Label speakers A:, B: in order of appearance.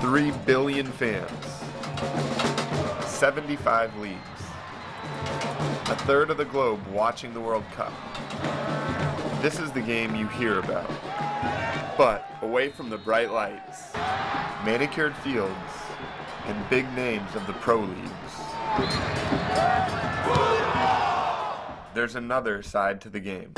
A: Three billion fans, 75 leagues, a third of the globe watching the World Cup. This is the game you hear about. But away from the bright lights, manicured fields, and big names of the pro leagues, there's another side to the game.